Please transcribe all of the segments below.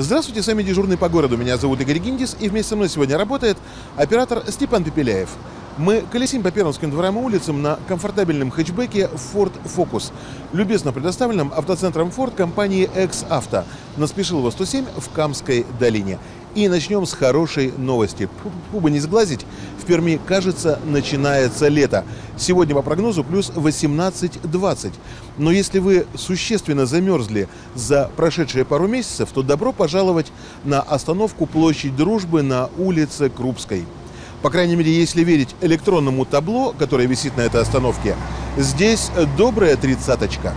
Здравствуйте, с вами дежурный по городу. Меня зовут Игорь Гиндис, и вместе со мной сегодня работает оператор Степан Пепеляев. Мы колесим по Пермским дворам и улицам на комфортабельном хэтчбеке Ford Focus, любезно предоставленном автоцентром Ford компании X-Auto на Спешилова 107 в Камской долине. И начнем с хорошей новости. Чтобы не сглазить, в Перми, кажется, начинается лето. Сегодня по прогнозу плюс 18-20. Но если вы существенно замерзли за прошедшие пару месяцев, то добро пожаловать на остановку Площадь Дружбы на улице Крупской. По крайней мере, если верить электронному табло, которое висит на этой остановке, здесь добрая тридцаточка.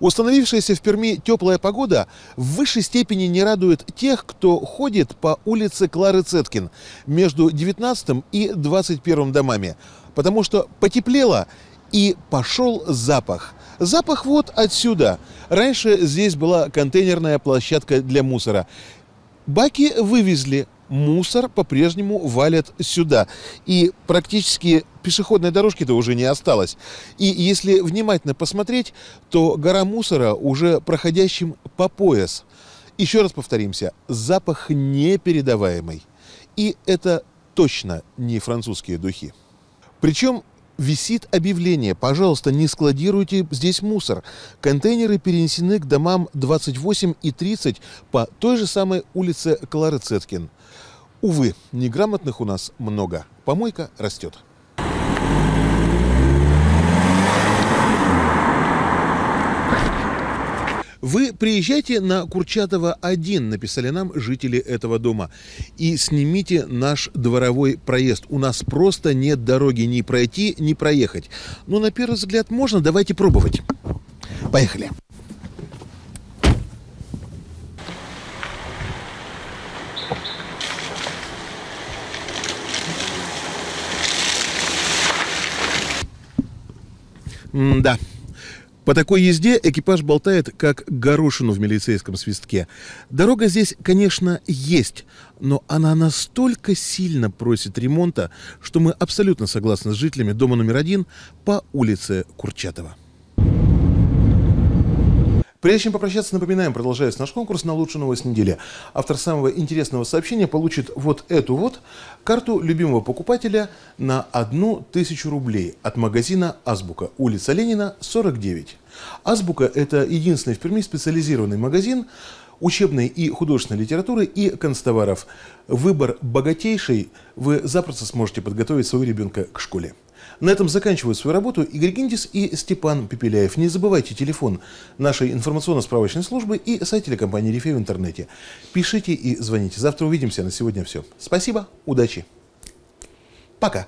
Установившаяся в Перми теплая погода в высшей степени не радует тех, кто ходит по улице Клары Цеткин между 19 и 21 домами, потому что потеплело и пошел запах. Запах вот отсюда. Раньше здесь была контейнерная площадка для мусора. Баки вывезли, мусор по-прежнему валят сюда. И практически пешеходной дорожки-то уже не осталось. И если внимательно посмотреть, то гора мусора уже проходящим по пояс. Еще раз повторимся, запах непередаваемый. И это точно не французские духи. Причем висит объявление «Пожалуйста, не складируйте здесь мусор». Контейнеры перенесены к домам 28 и 30 по той же самой улице Клары Цеткин. Увы, неграмотных у нас много. Помойка растет. Вы приезжайте на Курчатова 1, написали нам жители этого дома, и снимите наш дворовой проезд. У нас просто нет дороги ни пройти, ни проехать. Но на первый взгляд можно, давайте пробовать. Поехали. М да. По такой езде экипаж болтает, как горошину в милицейском свистке. Дорога здесь, конечно, есть, но она настолько сильно просит ремонта, что мы абсолютно согласны с жителями дома номер один по улице Курчатова. Прежде чем попрощаться, напоминаем, продолжается наш конкурс на лучшую новость недели. Автор самого интересного сообщения получит вот эту вот карту любимого покупателя на одну тысячу рублей от магазина «Азбука», улица Ленина, 49. «Азбука» – это единственный в Перми специализированный магазин учебной и художественной литературы и констоваров. Выбор богатейший, вы запросто сможете подготовить своего ребенка к школе. На этом заканчивают свою работу Игорь Гиндис и Степан Пепеляев. Не забывайте телефон нашей информационно-справочной службы и сайт телекомпании «Рифей» в интернете. Пишите и звоните. Завтра увидимся. На сегодня все. Спасибо, удачи. Пока.